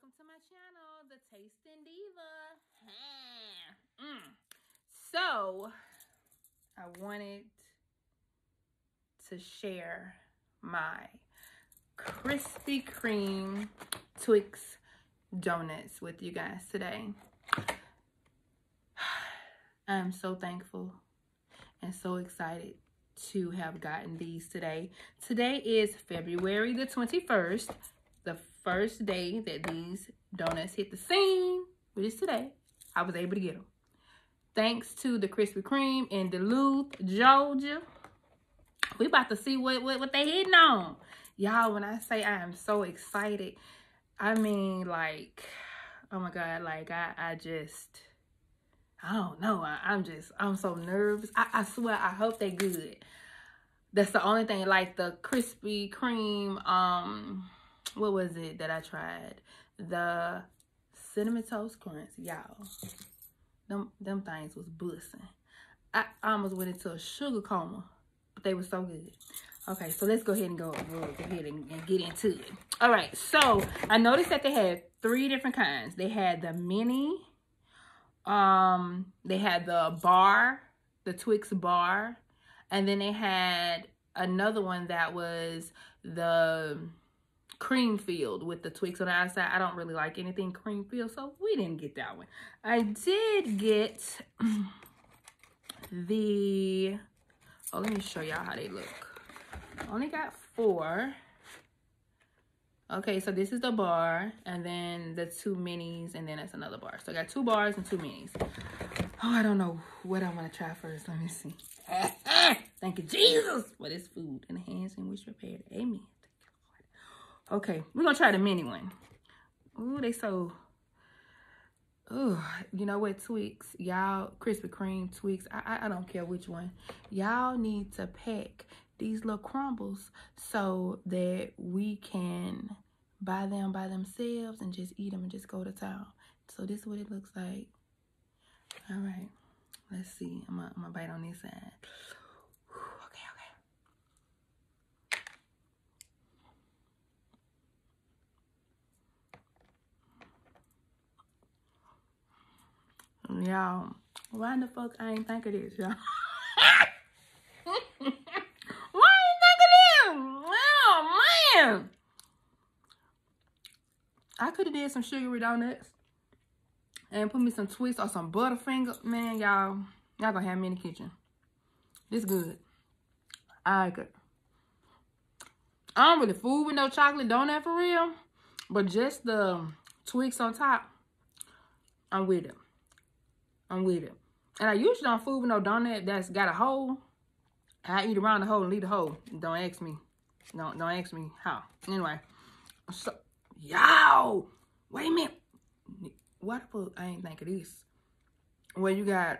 welcome to my channel, The Tasting Diva. Mm. So, I wanted to share my Krispy Kreme Twix donuts with you guys today. I'm so thankful and so excited to have gotten these today. Today is February the 21st, the first day that these donuts hit the scene, which is today. I was able to get them. Thanks to the Krispy Kreme in Duluth, Georgia. We about to see what, what, what they hitting on. Y'all, when I say I am so excited, I mean like, oh my God, like I, I just, I don't know. I, am just, I'm so nervous. I, I swear, I hope they good. That's the only thing, like the Krispy Kreme, um, what was it that I tried? The Cinnamon Toast Crunch, y'all. Them, them things was busting. I almost went into a sugar coma, but they were so good. Okay, so let's go ahead and go, go ahead and, and get into it. All right, so I noticed that they had three different kinds. They had the mini, um, they had the bar, the Twix bar, and then they had another one that was the cream filled with the Twix on the outside. I don't really like anything cream filled, so we didn't get that one. I did get the, oh, let me show y'all how they look. Only got four. Okay, so this is the bar, and then the two minis, and then that's another bar. So I got two bars and two minis. Oh, I don't know what I want to try first. Let me see. Thank you, Jesus, for this food and hands in which prepared. Amen. Okay, we're gonna try the mini one. Ooh, they so. Ooh, you know what, Twix, y'all, Krispy Kreme, Twix, I, I, I don't care which one. Y'all need to pack these little crumbles so that we can buy them by themselves and just eat them and just go to town. So this is what it looks like. All right, let's see. I'm gonna, I'm gonna bite on this side. okay, okay. Y'all, why the fuck I ain't think of this, y'all? why I oh, could have did some sugary donuts and put me some twists or some Butterfinger. Man, y'all, y'all gonna have me in the kitchen. This good. I it. I don't really fool with no chocolate donut for real. But just the Twix on top, I'm with it. I'm with it. And I usually don't fool with no donut that's got a hole. I eat around the hole and leave the hole. Don't ask me. Don't, don't ask me how. Anyway. So, Yo, wait a minute. What the fuck? I ain't think of this. Where you got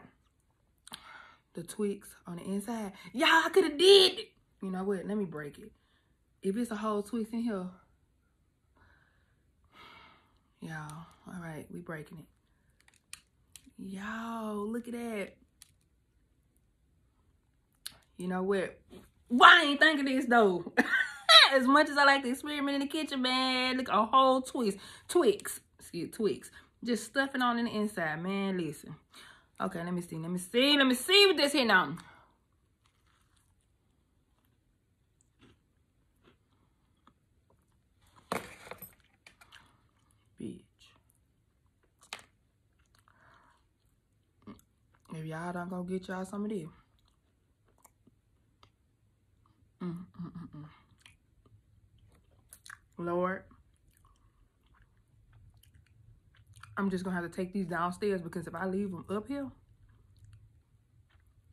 the Twix on the inside. Y'all, I could have did it. You know what? Let me break it. If it's a whole Twix in here. Y'all, all right, we breaking it. Y'all, look at that. You know what? Why I ain't thinking this though? as much as I like to experiment in the kitchen, man, look, a whole twist, Twix, excuse Twix, just stuffing on in the inside, man, listen. Okay, let me see, let me see, let me see what this here now. Bitch. If y'all don't go get y'all some of this. Mm, mm, mm, mm. Lord, I'm just going to have to take these downstairs because if I leave them up here,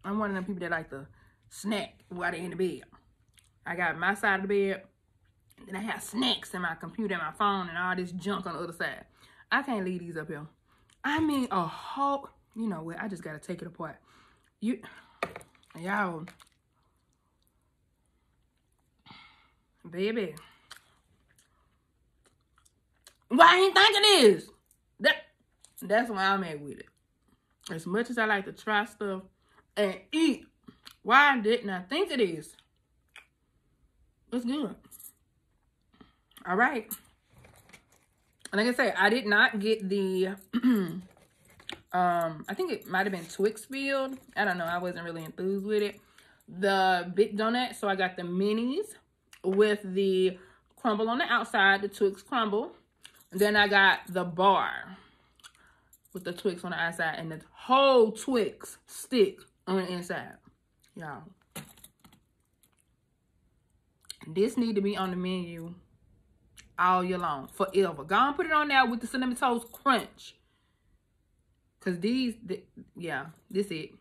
I'm one of them people that like to snack while they're in the bed. I got my side of the bed, and I have snacks in my computer and my phone and all this junk on the other side. I can't leave these up here. I mean, a whole, you know what, I just got to take it apart. You, y'all, baby. Why I ain't think of this? That that's why I'm at with it. As much as I like to try stuff and eat, why didn't I think of this? It's good. All right. like I say, I did not get the, um, I think it might have been Twix filled. I don't know. I wasn't really enthused with it. The big donut. So I got the minis with the crumble on the outside, the Twix crumble. Then I got the bar with the Twix on the outside and the whole Twix stick on the inside. Y'all. This need to be on the menu all year long, forever. Go and put it on there with the Cinnamon Toast Crunch. Because these, th yeah, this it.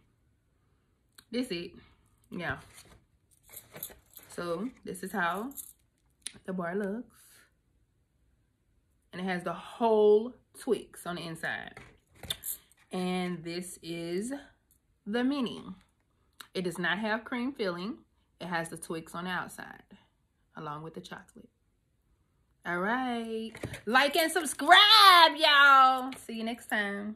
This it. Yeah. So, this is how the bar looks. And it has the whole Twix on the inside. And this is the mini. It does not have cream filling. It has the Twix on the outside along with the chocolate. All right. Like and subscribe, y'all. See you next time.